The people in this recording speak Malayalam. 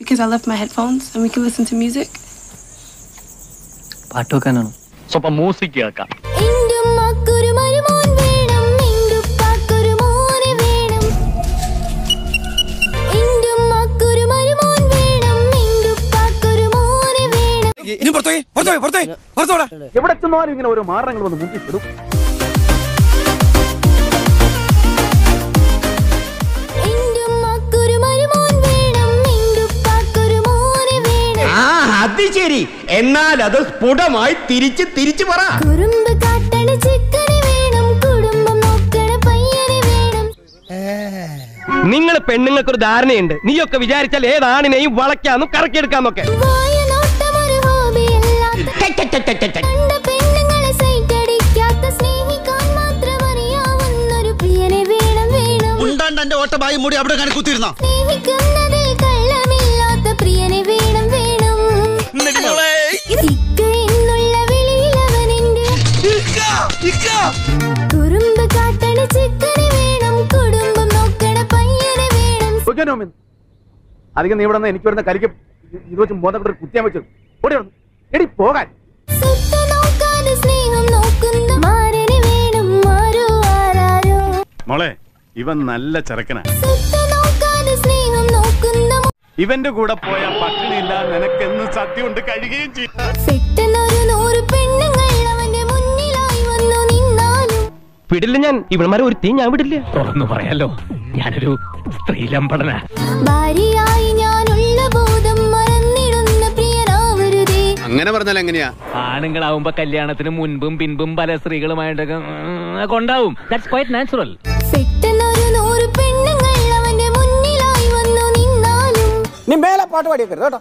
because I left my headphones and we can listen to music. പാട്ട് വെക്കാനാണോ സ്വപ്പം മ്യൂസിക് കേൾക്കാം. ഇനി പുറത്തോയി പുറത്തോയി പുറത്തോയി പുറത്തോടാ എവിടെ ചെന്നാലും ഇങ്ങനെ ഓരോ മാറങ്ങൾ വന്ന് മുട്ടിപ്പെടും അത് ശരി. എന്നാൽ അത് സ്ഫുടമായി തിരിച്ച് തിരിച്ചു പറ. കുറുമ്പ് പെണ്ണുങ്ങൾക്ക് ഒരു വേണം കുടുംബം നോക്കണ പയ്യന് വേണം. നിങ്ങൾ പെണ്ണുങ്ങൾക്കൊരു ധാരണയുണ്ട്. നീയൊക്കെ വിചാരിച്ചാൽ ഏതാണിനെയും വളയ്ക്കാന്നും കറക്കിയെടുക്കാന്നൊക്കെ. ഉണ്ടാണ്ട് എന്റെ ഓട്ടബായി മൂടി അവിടെ കാണി കുത്തിയിരുന്ന? കുറുമ്പ് കാട്ടണ ചിക്കന് വേണം കുടുംബം നോക്കണ പയ്യനെ വേണം. അധികം നീ ഇവിടെ നിന്ന് എനിക്ക് വരുന്ന കരിക്ക് ഇത് വെച്ച് കൊണ്ട് കുത്തിയാൻ വെച്ചു. ഓടി വന്നു. എടി പോകാൻ. സ്വത്ത് നോക്കാതെ സ്നേഹം നോക്കുന്ന മാരനെ വേണം ആരോ ആരാരോ. മോളെ ഇവൻ നല്ല ചെറുക്കനാ. ഇവന്റെ കൂടെ പോയ പട്ടിണിയില്ല നിനക്കെന്ന് സത്യം ഉണ്ട് കഴിയുകയും ചെയ്യും. പെട്ടെന്നൊരു നൂറ് വിടില്ല ഞാൻ. ഇവന്മാരെ ഒരു തീ ഞാൻ വിടില്ല. തുറന്നു പറയാലോ. ഞാനൊരു സ്ത്രീലമ്പടന. ഭാര്യയായി ഞാനുള്ള ബോധം മറന്നിടുന്ന പ്രിയനാവരുതേ. അങ്ങനെ പറഞ്ഞാൽ എങ്ങനെയാ? ആണുങ്ങളാവുമ്പോ കല്യാണത്തിന് മുൻപും പിൻപും പല സ്ത്രീകളുമായിട്ടൊക്കെ ഉം, ഒക്കെ ദാറ്റ്സ് ക്വൈറ്റ് നാച്ചുറൽ പെട്ടെന്നൊരു നൂറ് പെണ്ണുങ്ങൾ അവന്റെ മുന്നിലായി വന്നു നിന്നാലും. നീ മേലെ പാട്ട് പാടിയേക്കരുത് കേട്ടോ.